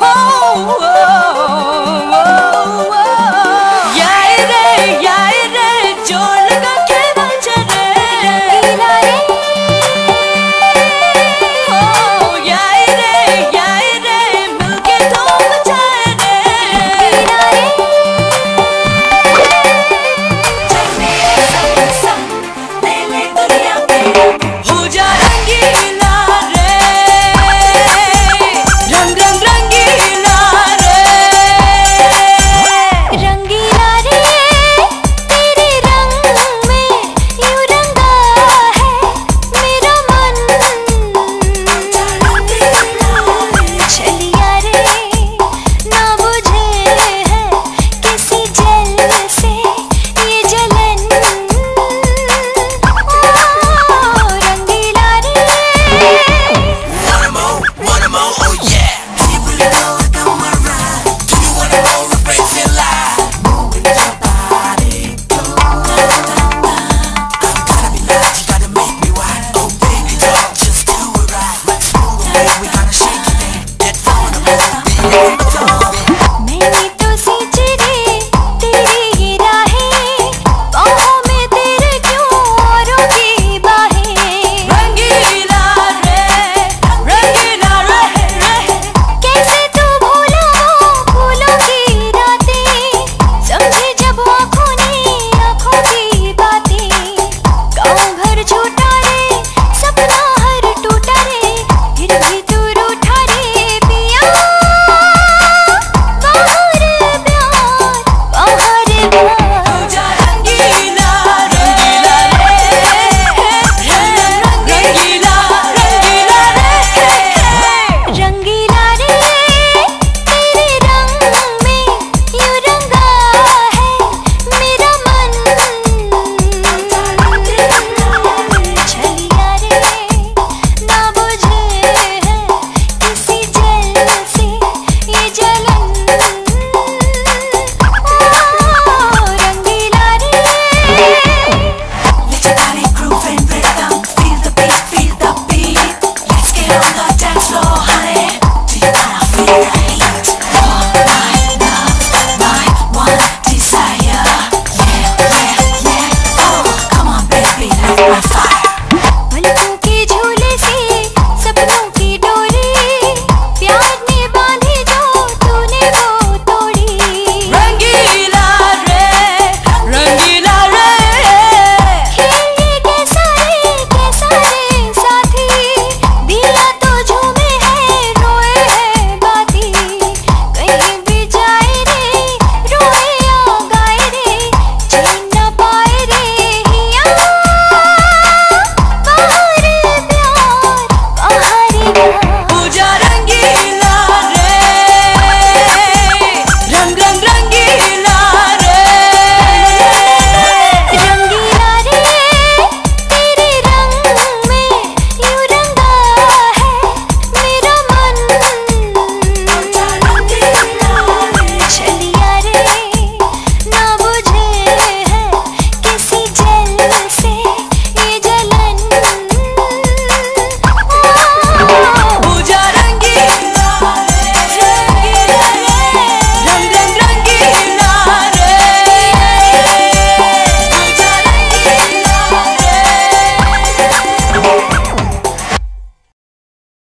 oh, oh. oh.